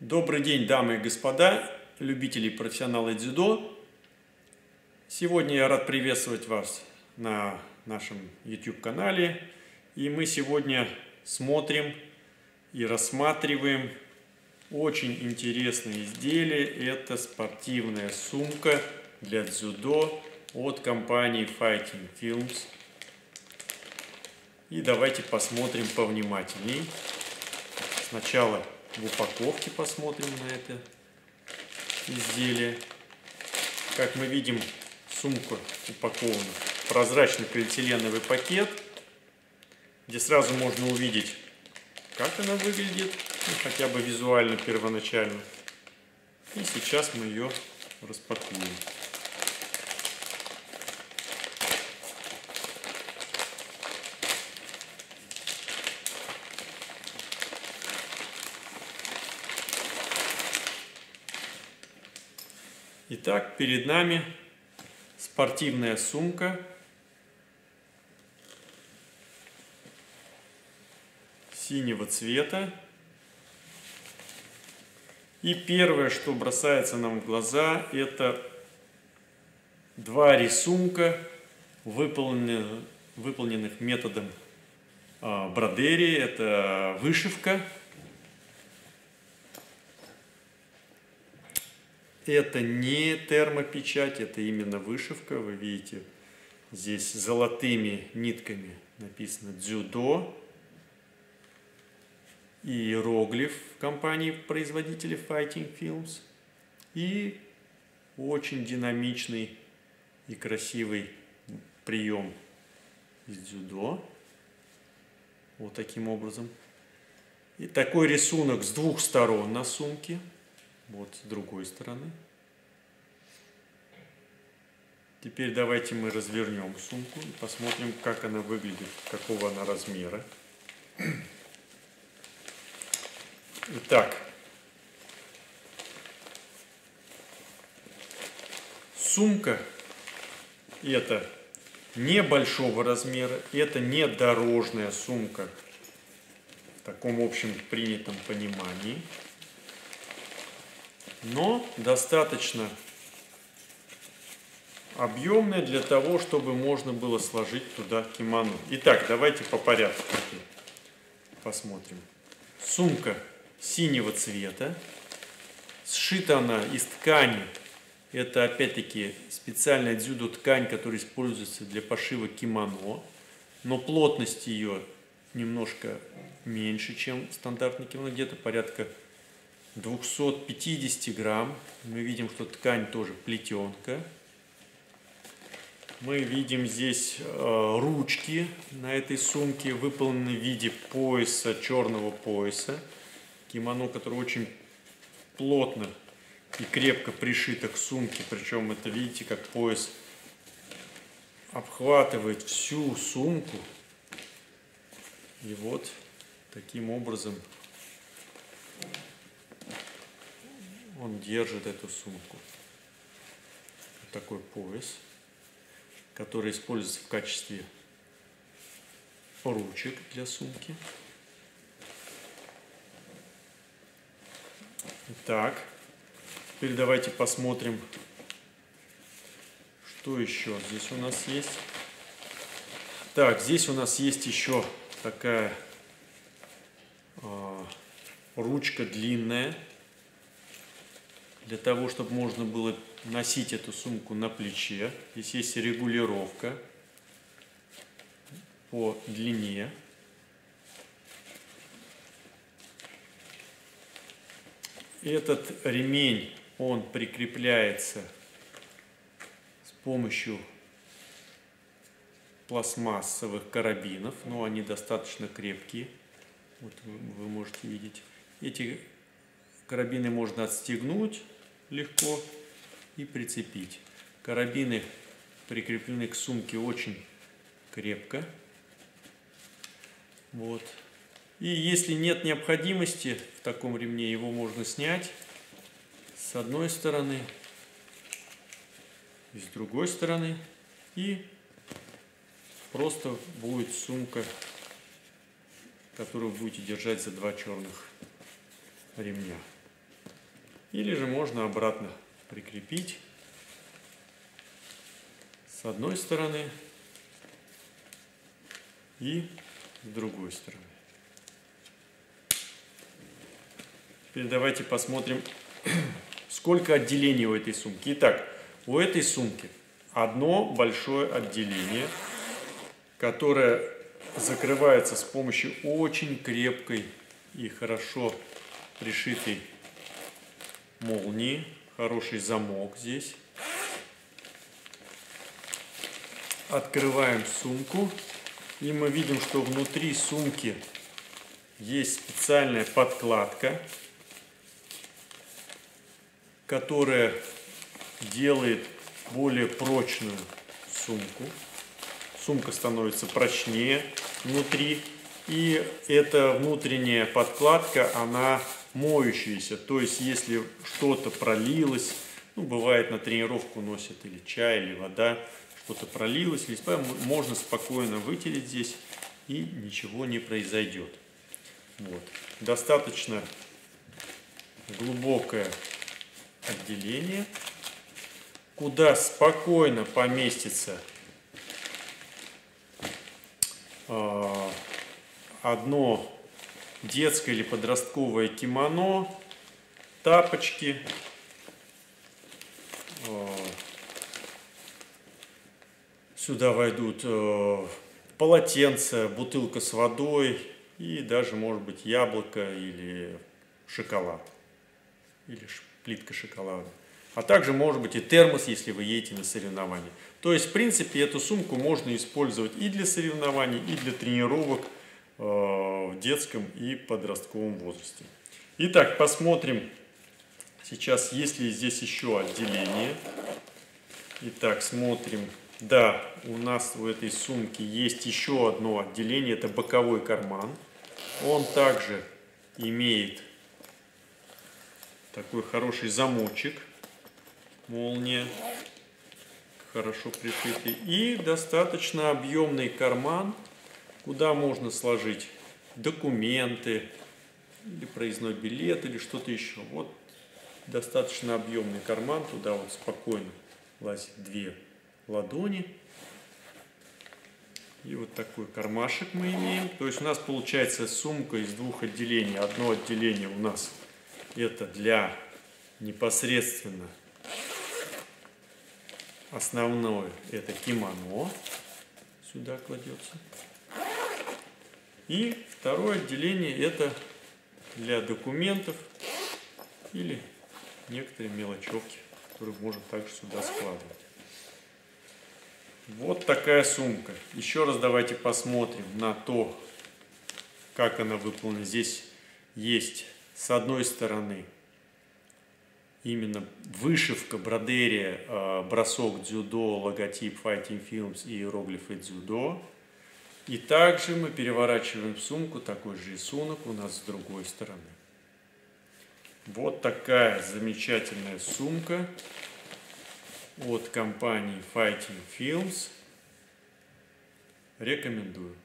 Добрый день, дамы и господа, любители и профессионалы дзюдо. Сегодня я рад приветствовать вас на нашем YouTube-канале. И мы сегодня смотрим и рассматриваем очень интересное изделие. Это спортивная сумка для дзюдо от компании Fighting Films. И давайте посмотрим повнимательней. Сначала в упаковке посмотрим на это изделие. Как мы видим, сумка упакована в прозрачный полиэтиленовый пакет, где сразу можно увидеть, как она выглядит, ну, хотя бы визуально первоначально. И сейчас мы ее распакуем. Итак, перед нами спортивная сумка синего цвета. И первое, что бросается нам в глаза, это два рисунка, выполненных, выполненных методом а, бродерии. Это вышивка Это не термопечать, это именно вышивка. Вы видите, здесь золотыми нитками написано «Дзюдо». И иероглиф компании производителей Fighting Films. И очень динамичный и красивый прием из дзюдо. Вот таким образом. И такой рисунок с двух сторон на сумке – вот с другой стороны. Теперь давайте мы развернем сумку и посмотрим, как она выглядит, какого она размера. Итак, сумка это небольшого размера, это не дорожная сумка в таком общем принятом понимании но достаточно объемная для того, чтобы можно было сложить туда кимоно. Итак, давайте по порядку посмотрим. Сумка синего цвета. Сшита она из ткани. Это опять-таки специальная дзюдо ткань, которая используется для пошива кимоно. Но плотность ее немножко меньше, чем стандартный кимоно, где-то порядка 250 грамм. Мы видим, что ткань тоже плетенка. Мы видим здесь э, ручки на этой сумке, выполнены в виде пояса, черного пояса. Кимоно, которое очень плотно и крепко пришито к сумке. Причем это, видите, как пояс обхватывает всю сумку. И вот таким образом он держит эту сумку. Вот такой пояс, который используется в качестве ручек для сумки. Так, теперь давайте посмотрим, что еще здесь у нас есть. Так, здесь у нас есть еще такая э, ручка длинная для того, чтобы можно было носить эту сумку на плече. Здесь есть регулировка по длине. Этот ремень, он прикрепляется с помощью пластмассовых карабинов, но они достаточно крепкие. Вот вы, вы можете видеть. Эти карабины можно отстегнуть легко и прицепить. Карабины прикреплены к сумке очень крепко. Вот. И если нет необходимости в таком ремне, его можно снять с одной стороны с другой стороны. И просто будет сумка, которую будете держать за два черных ремня. Или же можно обратно прикрепить с одной стороны и с другой стороны. Теперь давайте посмотрим, сколько отделений у этой сумки. Итак, у этой сумки одно большое отделение, которое закрывается с помощью очень крепкой и хорошо пришитой молнии. Хороший замок здесь. Открываем сумку. И мы видим, что внутри сумки есть специальная подкладка которая делает более прочную сумку. Сумка становится прочнее внутри. И эта внутренняя подкладка, она моющаяся. То есть, если что-то пролилось, ну, бывает на тренировку носят или чай, или вода, что-то пролилось, или можно спокойно вытереть здесь, и ничего не произойдет. Вот. Достаточно глубокая отделение, куда спокойно поместится а, одно детское или подростковое кимоно, тапочки, а, сюда войдут а, полотенце, бутылка с водой и даже, может быть, яблоко или шоколад. Или плитка шоколада. А также может быть и термос, если вы едете на соревнования. То есть, в принципе, эту сумку можно использовать и для соревнований, и для тренировок э, в детском и подростковом возрасте. Итак, посмотрим сейчас, есть ли здесь еще отделение. Итак, смотрим. Да, у нас в этой сумке есть еще одно отделение, это боковой карман. Он также имеет такой хороший замочек, молния, хорошо пришитый. И достаточно объемный карман, куда можно сложить документы, или проездной билет, или что-то еще. Вот достаточно объемный карман, туда вот спокойно влазит две ладони. И вот такой кармашек мы имеем. То есть у нас получается сумка из двух отделений. Одно отделение у нас это для непосредственно основное это кимоно сюда кладется и второе отделение это для документов или некоторые мелочевки которые можно также сюда складывать. Вот такая сумка. Еще раз давайте посмотрим на то как она выполнена. Здесь есть с одной стороны именно вышивка, бродерия, э, бросок дзюдо, логотип Fighting Films и иероглифы дзюдо. И также мы переворачиваем сумку, такой же рисунок у нас с другой стороны. Вот такая замечательная сумка от компании Fighting Films. Рекомендую.